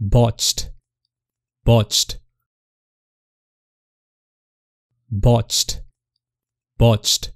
botched. Botched. Botched. Botched.